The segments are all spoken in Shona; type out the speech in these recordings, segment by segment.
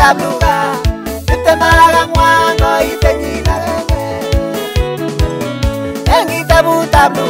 tabuka itemalaga mwango itenyina engitabutabuka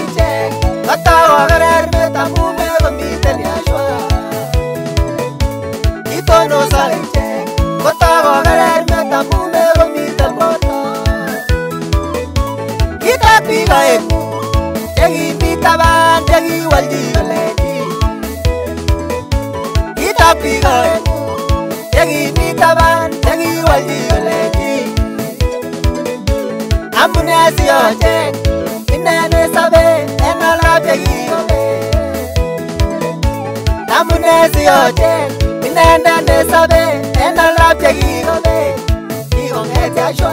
ichek katau akarerbet amume komiten yaswa itondosa ichek kotau akarerbet amume komiten boto kitapik aeku chekimi taban chekiwolchi belechi kitapik aeku chekimi taban chekiwolchi belechi amune siyachek nesiyoche inende nesobe enalapye kikobe kikongetyashwa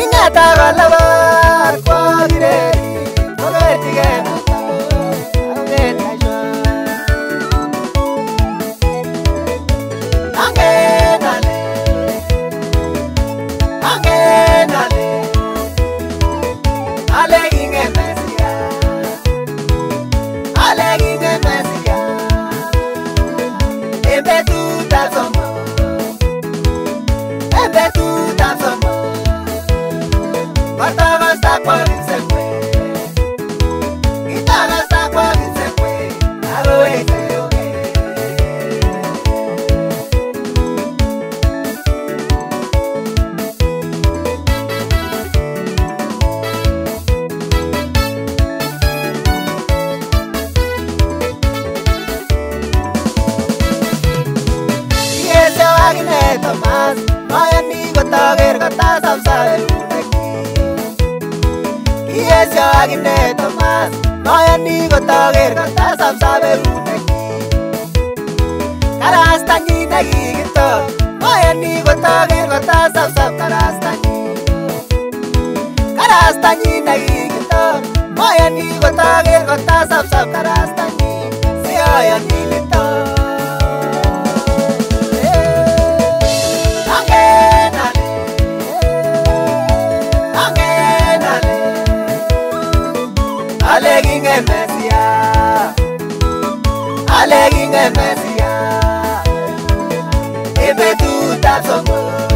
Ingatawa laba, akinet amas mayani kotoker katasamsaen kiesyo akinet amas mayani kotoker katasamsaberunek karastanyi nekikito mayani kotoker katasamsam karastanyi karastanyi nekikito mayani kotoker katasamsam karas alegin emesia ebetutatsogo